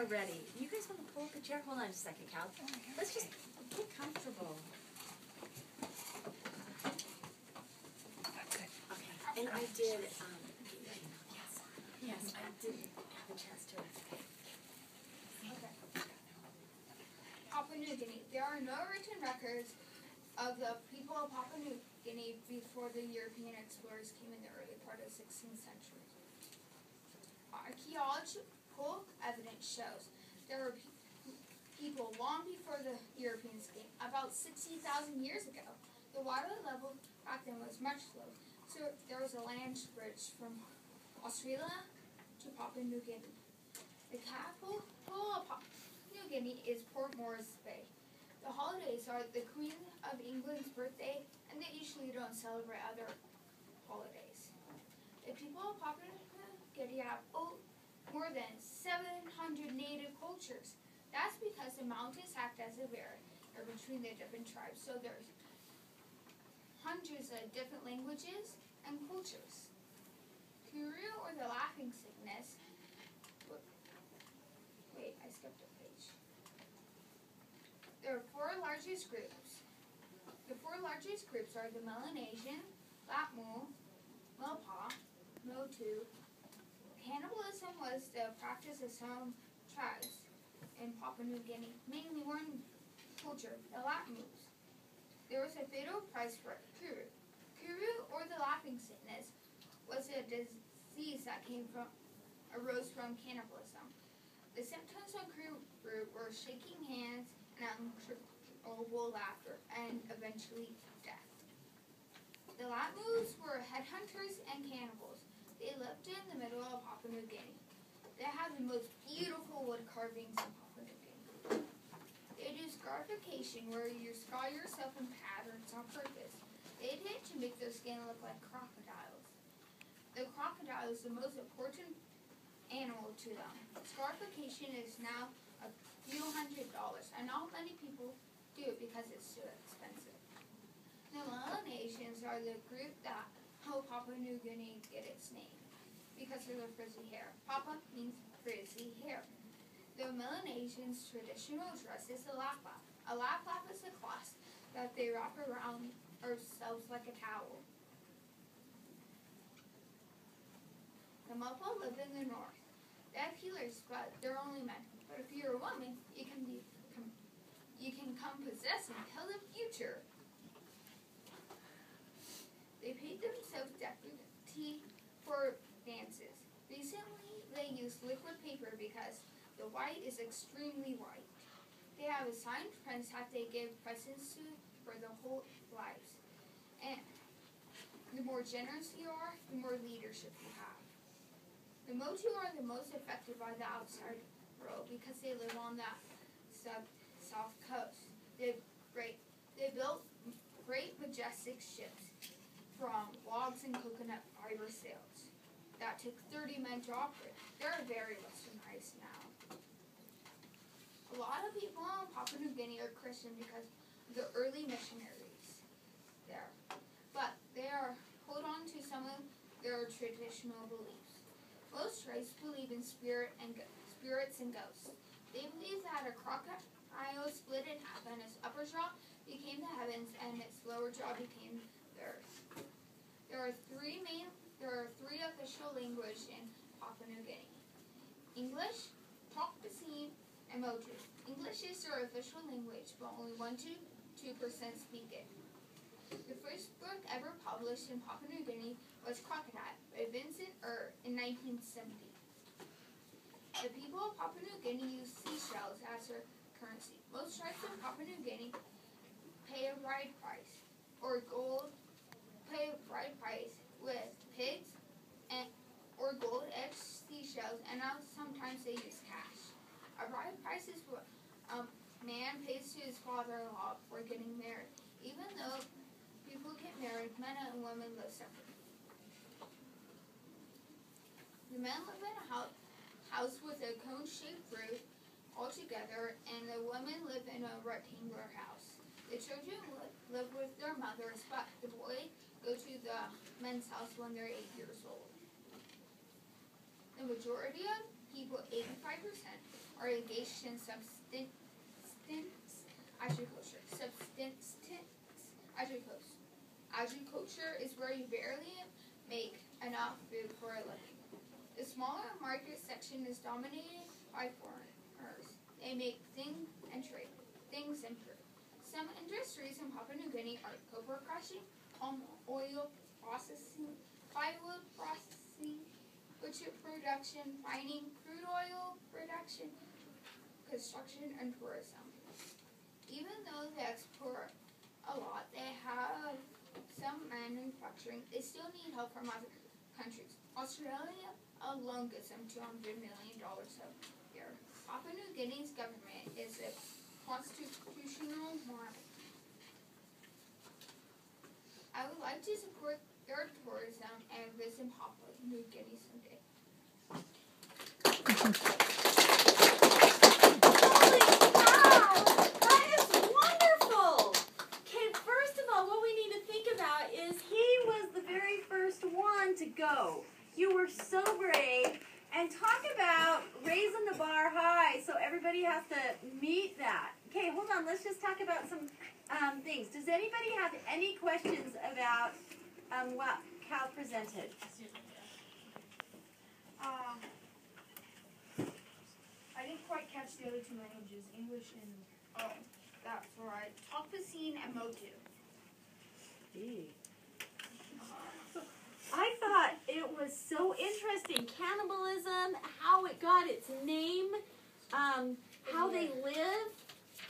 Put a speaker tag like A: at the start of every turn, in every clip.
A: we're ready. You guys want to pull up a chair? Hold on a second, Cal. Let's just get comfortable. Okay. And I did, um, yes, yes, I did have a chance to.
B: Okay. Papua New Guinea. There are no written records of the people of Papua New Guinea before the European explorers came in the early part of the 16th century. Shows there were people long before the Europeans came, about 60,000 years ago. The water level back then was much lower, so there was a land bridge from Australia to Papua New Guinea. The capital of Papua New Guinea is Port Moresby. The holidays are the Queen of England's birthday, and they usually don't celebrate other holidays. The people of Papua New Guinea have more than 700 native cultures. That's because the mountains act as a barrier between the different tribes, so there's hundreds of different languages and cultures. Kuru or the laughing sickness Wait, I skipped a page. There are four largest groups. The four largest groups are the Melanesian, Lapmu, Melpa, Motu. Cannibalism was the practice of some tribes in Papua New Guinea, mainly one culture, the Lapmus. There was a fatal price for Kuru. Kuru, or the laughing sickness, was a disease that came from arose from cannibalism. The symptoms of Kuru were shaking hands and uncontrollable laughter, and eventually death. The Latmus were headhunters and cannibals. They lived in the middle of Papua New Guinea. They have the most beautiful wood carvings in Papua New Guinea. They do scarification, where you scar yourself in patterns on purpose. They did to make their skin look like crocodiles. The crocodile is the most important animal to them. Scarification is now a few hundred dollars, and not many people do it because it's too expensive. The Melanesians are the group that helped Papua New Guinea get its name because of their frizzy hair. Papa means frizzy hair. The Melanesians' traditional dress is a laplap. A laplap is a cloth that they wrap around ourselves like a towel. The Mopo live in the north. They have healers, but they're only men. But if you're a woman, you can be you can come possess and tell the future. Liquid paper because the white is extremely white. They have assigned friends that they give presents to for their whole lives. And the more generous you are, the more leadership you have. The Motu are the most affected by the outside world because they live on that sub south coast. They great they built great majestic ships from logs and coconut fiber sails that took 30 men to operate. They're very westernized now. A lot of people in Papua New Guinea are Christian because of the early missionaries there. But they are hold on to some of their traditional beliefs. Most tribes believe in spirit and spirits and ghosts. They believe that a crocodile split in half and its upper jaw became the heavens and its lower jaw became the earth. There are three main there are three official languages in Papua New Guinea. English, Tok Pisin, and Motu. English is their official language, but only 1 to 2% speak it. The first book ever published in Papua New Guinea was Crocodile by Vincent Eri in 1970. The people of Papua New Guinea use seashells as their currency. Most tribes in Papua New Guinea pay a bride price or gold pay a bride price with pigs and or gold etched seashells and now sometimes they use cash. A bride price is what man pays to his father-in-law for getting married. Even though people get married, men and women live separately. The men live in a house, with a cone-shaped roof all together, and the women live in a rectangular house. The children li- live with their mothers, but the boy go to the men's house when they're eight years old. The majority of people, 85%, irrigation, subsistence, agriculture, subsistence, agriculture. Is where you barely make enough food for a living. The smaller market section is dominated by foreigners. They make things and trade things and fruit. Some industries in Papua New Guinea are copper crushing, palm oil processing, firewood processing, butcher production, mining, crude oil production, construction, and tourism. Even though they export a lot, they have some manufacturing. They still need help from other countries. Australia alone gives them $200 million a year. Papua New Guinea's government is a constitutional monarchy. I would like to support your tourism and visit Papua New Guinea someday.
C: Holy cow! That is wonderful! Okay, first of all, what we need to think about is he was the very first to go. You were so brave. And talk about raising the bar high so everybody has to meet that. Okay, hold on. Let's just talk about some um, things. Does anybody have any questions about um, what Cal presented?
D: Um, I didn't quite catch the other two languages, English and
B: Oh, that's right. Topazine and Motu.
C: I thought it was so interesting. Cannibalism, how it got its name, um, how they live.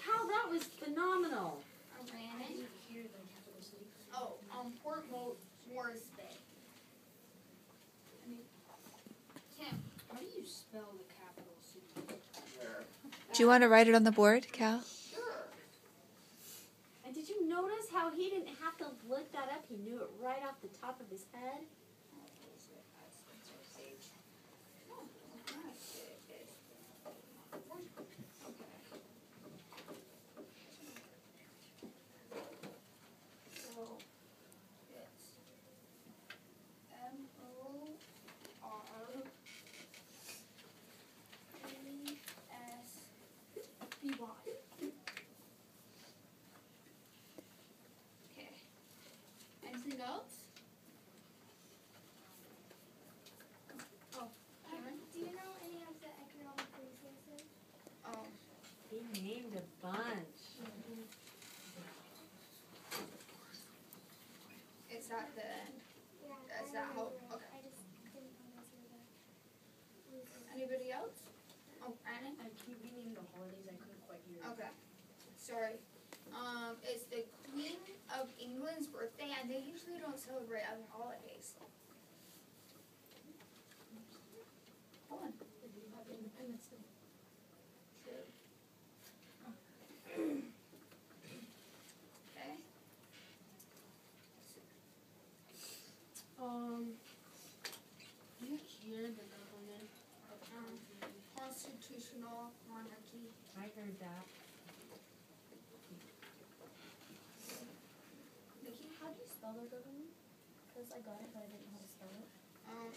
C: Cal, that was phenomenal.
B: Iran.
A: Here, the capital city.
B: Oh, um, Port Mo- Morris Bay. Tim,
A: How do you spell the capital city?
E: Do you want to write it on the board, Cal?
B: sure.
C: And did you notice how he didn't have to look that up? He knew it right off the top of his head.
B: So it's M O R A S B Y. Okay. Anything else? Oh, Cameron?
F: Do you know any of the economic resources?
B: Oh,
C: He named a bunch.
B: is that the
F: Yeah.
B: Does
F: I
B: that help? Okay.
F: I didn't know those were the resources.
B: anybody else? Oh, Anna?
A: I keep reading the holidays, I couldn't quite hear.
B: Okay. Sorry. Um, it's the Queen of England's birthday, and they usually don't celebrate other holidays. Go on.
A: They do have Independence Day.
B: Okay.
A: Um, you hear the government
B: Um, constitutional monarchy.
C: I heard that.
B: Nikki?
A: How do you spell their government? Because I got it, but I didn't know how to spell it.
B: Um,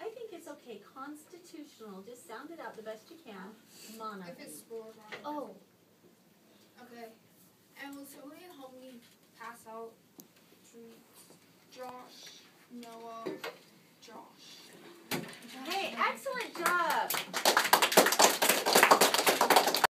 C: I think it's okay. Constitutional. Just sound it out the best you can.
B: if
C: Monarchy.
B: it's spelled wrong.
A: Oh,
B: Okay. And will somebody help me pass out treats? Josh, Noah, Josh. Hey, excellent job.